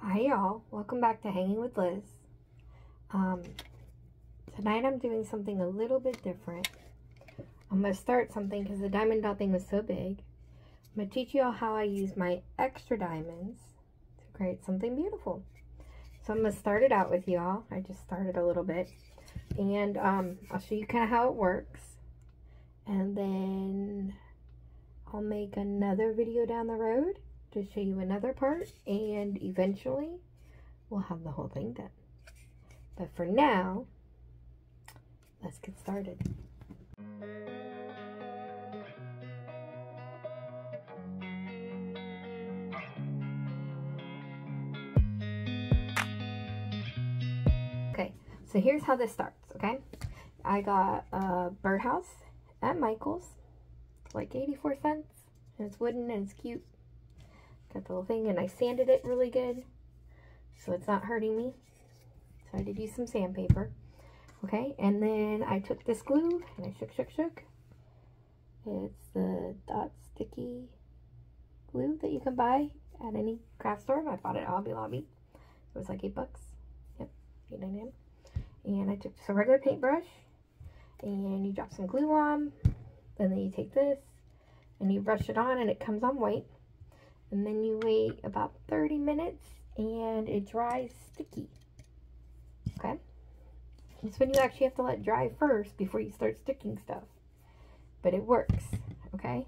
Hi y'all, welcome back to Hanging with Liz. Um, tonight I'm doing something a little bit different. I'm going to start something because the diamond dot thing was so big. I'm going to teach you all how I use my extra diamonds to create something beautiful. So I'm going to start it out with y'all. I just started a little bit. And um, I'll show you kind of how it works. And then I'll make another video down the road to show you another part and eventually we'll have the whole thing done. But for now, let's get started. Okay, so here's how this starts, okay? I got a birdhouse at Michael's, like 84 cents, and it's wooden and it's cute. Got the little thing, and I sanded it really good, so it's not hurting me. So I did use some sandpaper. Okay, and then I took this glue, and I shook, shook, shook. It's the dot sticky glue that you can buy at any craft store. I bought it at Hobby Lobby. It was like eight bucks. Yep, eight ninety nine. And I took just a regular paintbrush, and you drop some glue on, and then you take this, and you brush it on, and it comes on white and then you wait about 30 minutes and it dries sticky. Okay? This one you actually have to let dry first before you start sticking stuff. But it works. Okay?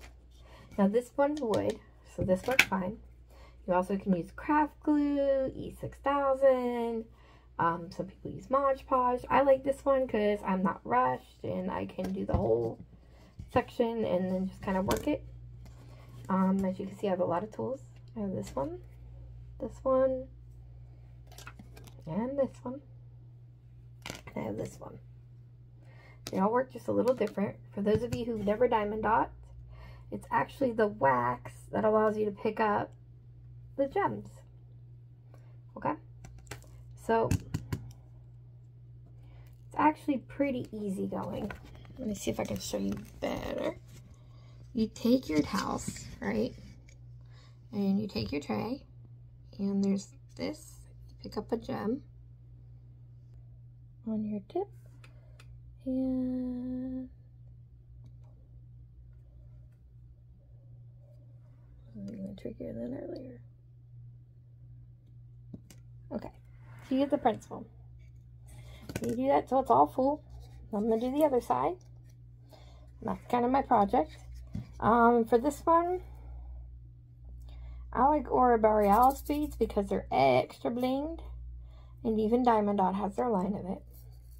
Now this one's wood, so this works fine. You also can use craft glue, E6000. Um, some people use Mod Podge. I like this one because I'm not rushed and I can do the whole section and then just kind of work it. Um, as you can see, I have a lot of tools. I have this one, this one, and this one. And I have this one. They all work just a little different. For those of you who've never diamond dot, it's actually the wax that allows you to pick up the gems. Okay? So, it's actually pretty easy going. Let me see if I can show you better you take your house, right? And you take your tray, and there's this. You pick up a gem on your tip, and even trickier than earlier. Okay, so you get the principle. You do that till it's all full. I'm to do the other side. That's kind of my project. Um, for this one, I like Aurora Borealis beads because they're extra blinged. And even Diamond Dot has their line of it.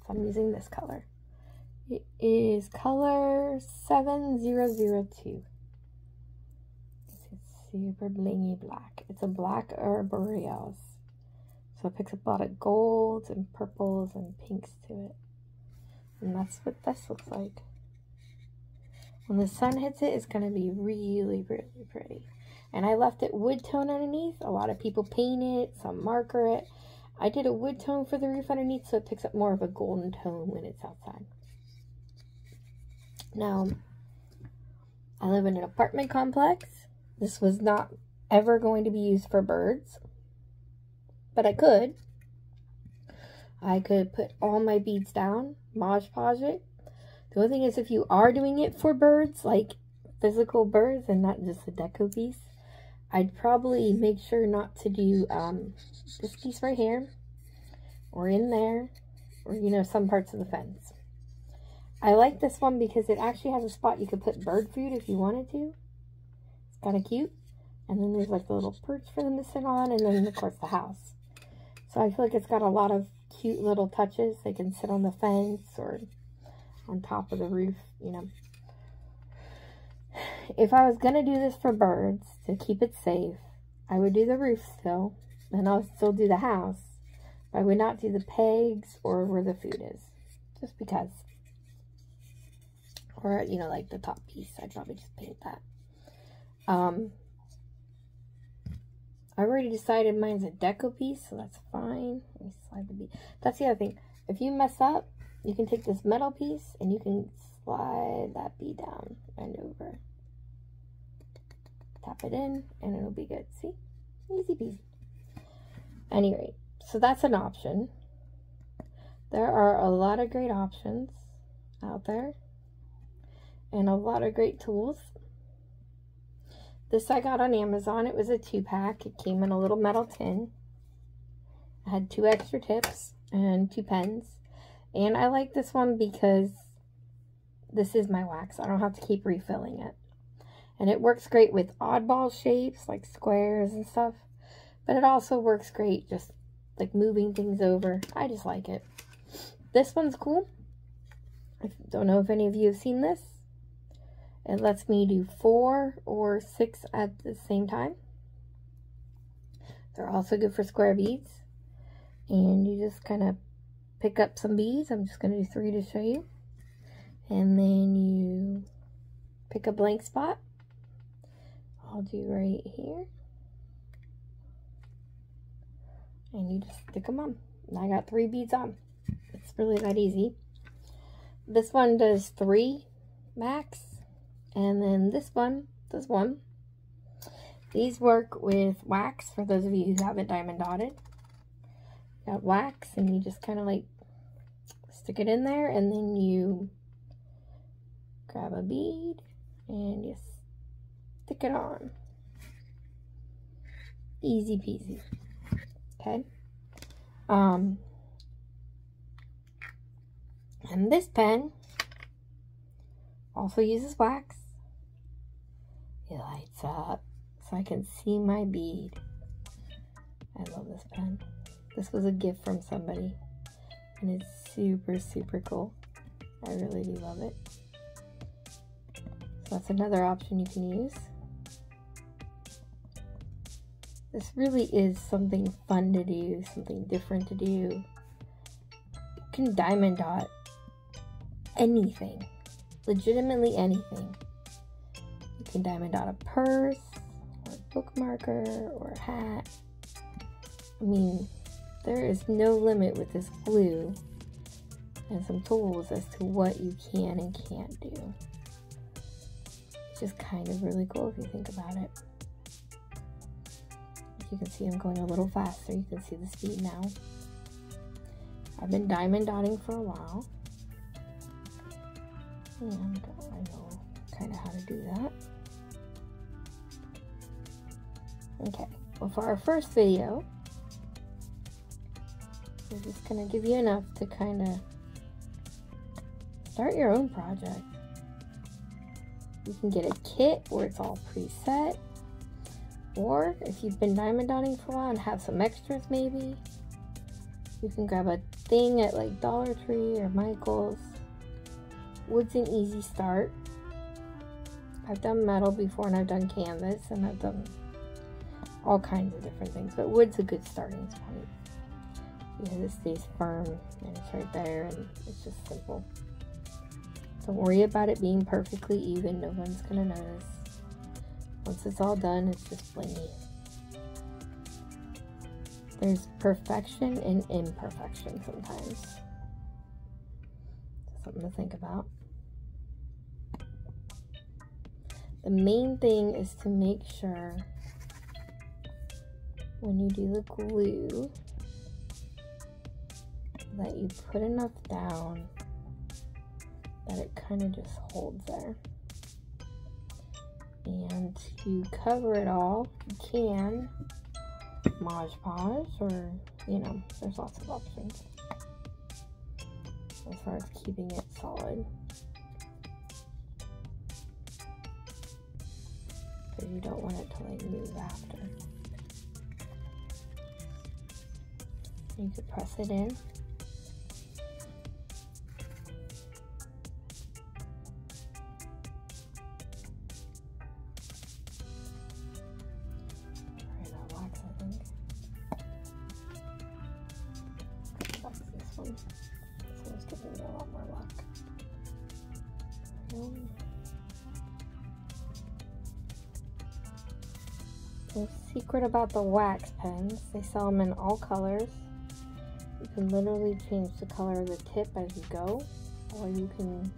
So I'm using this color. It is color 7002. It's super blingy black. It's a black Borealis. So it picks up a lot of golds and purples and pinks to it. And that's what this looks like. When the sun hits it, it's going to be really, really pretty. And I left it wood tone underneath. A lot of people paint it, some marker it. I did a wood tone for the roof underneath so it picks up more of a golden tone when it's outside. Now, I live in an apartment complex. This was not ever going to be used for birds, but I could. I could put all my beads down, Mod Podge it, the only thing is if you are doing it for birds, like physical birds and not just a deco piece, I'd probably make sure not to do um, this piece right here or in there or, you know, some parts of the fence. I like this one because it actually has a spot you could put bird food if you wanted to. It's kind of cute. And then there's like the little perch for them to sit on and then, of course, the house. So I feel like it's got a lot of cute little touches. They can sit on the fence or on top of the roof, you know. If I was going to do this for birds, to keep it safe, I would do the roof still, and I'll still do the house. But I would not do the pegs or where the food is, just because. Or, you know, like the top piece, I'd probably just paint that. Um, I already decided mine's a deco piece, so that's fine. Let me slide the bead. That's the other thing. If you mess up, you can take this metal piece and you can slide that bead down and over. Tap it in and it'll be good. See? Easy peasy. Anyway, so that's an option. There are a lot of great options out there and a lot of great tools. This I got on Amazon. It was a two pack. It came in a little metal tin. I had two extra tips and two pens. And I like this one because this is my wax. I don't have to keep refilling it. And it works great with oddball shapes like squares and stuff. But it also works great just like moving things over. I just like it. This one's cool. I don't know if any of you have seen this. It lets me do four or six at the same time. They're also good for square beads. And you just kind of pick up some beads. I'm just going to do three to show you. And then you pick a blank spot. I'll do right here. And you just stick them on. I got three beads on. It's really that easy. This one does three max. And then this one does one. These work with wax for those of you who haven't diamond dotted. Got wax and you just kind of like stick it in there and then you grab a bead and just stick it on. Easy peasy. Okay. Um, and this pen also uses wax. It lights up so I can see my bead. I love this pen. This was a gift from somebody. And it's super, super cool. I really do love it. So that's another option you can use. This really is something fun to do, something different to do. You can diamond dot anything, legitimately anything. You can diamond dot a purse, or a bookmarker, or a hat. I mean, there is no limit with this glue and some tools as to what you can and can't do. It's just kind of really cool if you think about it. You can see I'm going a little faster. You can see the speed now. I've been diamond dotting for a while. And I know kind of how to do that. Okay, well for our first video, just going to give you enough to kind of start your own project. You can get a kit where it's all preset. Or if you've been diamond dotting for a while and have some extras maybe, you can grab a thing at like Dollar Tree or Michael's. Wood's an easy start. I've done metal before and I've done canvas and I've done all kinds of different things, but wood's a good starting point. Because it stays firm and it's right there and it's just simple. Don't worry about it being perfectly even, no one's gonna notice. Once it's all done, it's just blingy. There's perfection and imperfection sometimes. Something to think about. The main thing is to make sure when you do the glue that you put enough down that it kind of just holds there. And to cover it all, you can Mod Podge or, you know, there's lots of options as far as keeping it solid. Because you don't want it to like move after. You could press it in Secret about the wax pens, they sell them in all colors. You can literally change the color of the tip as you go, or you can,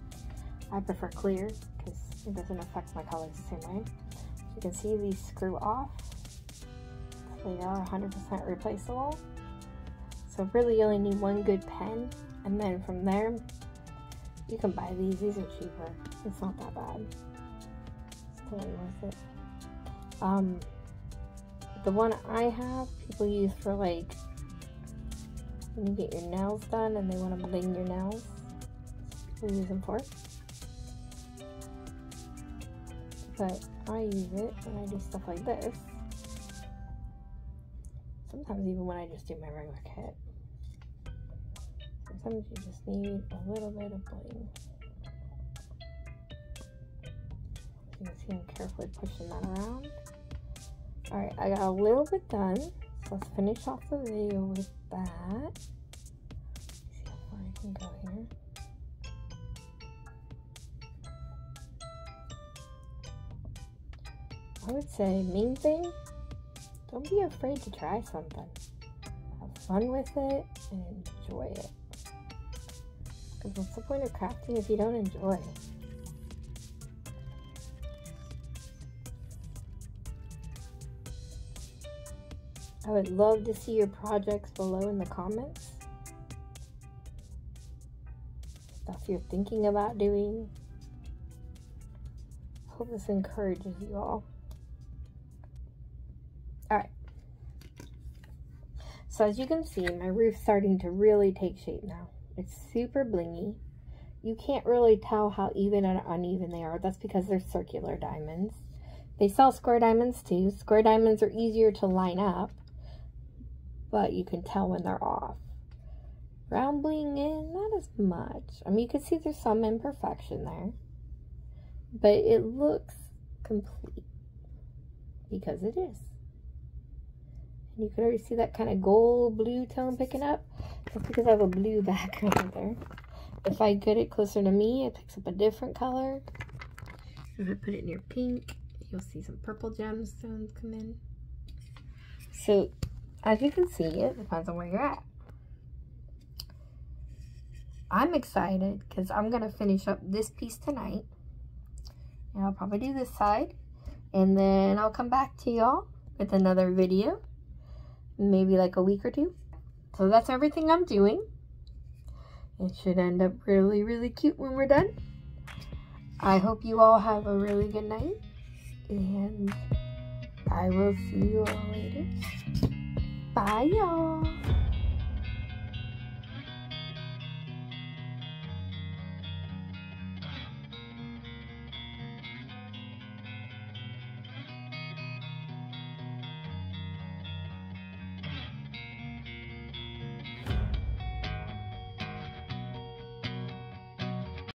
I prefer clear because it doesn't affect my colors the same way. you can see these screw off. They are 100% replaceable. So really you only need one good pen. And then from there, you can buy these. These are cheaper. It's not that bad. It's totally worth it. Um, the one I have, people use for like when you get your nails done and they want to bling your nails. People use them for. But I use it when I do stuff like this. Sometimes even when I just do my regular kit. Sometimes you just need a little bit of bling. You can see I'm carefully pushing that around. Alright, I got a little bit done. So let's finish off the video with that. See how far I can go here. I would say main thing, don't be afraid to try something. Have fun with it and enjoy it. What's the point of crafting if you don't enjoy? I would love to see your projects below in the comments. Stuff you're thinking about doing. Hope this encourages you all. Alright. So as you can see, my roof's starting to really take shape now. It's super blingy. You can't really tell how even and uneven they are. That's because they're circular diamonds. They sell square diamonds too. Square diamonds are easier to line up but you can tell when they're off. Round bling in, not as much. I mean, you can see there's some imperfection there, but it looks complete because it is. And you can already see that kind of gold blue tone picking up. That's because I have a blue background there. If I get it closer to me, it picks up a different color. If I put it near pink, you'll see some purple gemstones come in. So as you can see, it depends on where you're at. I'm excited because I'm going to finish up this piece tonight. And I'll probably do this side. And then I'll come back to y'all with another video. Maybe like a week or two. So that's everything I'm doing. It should end up really, really cute when we're done. I hope you all have a really good night. And I will see you all later. Bye, y'all.